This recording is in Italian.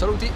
Saluti!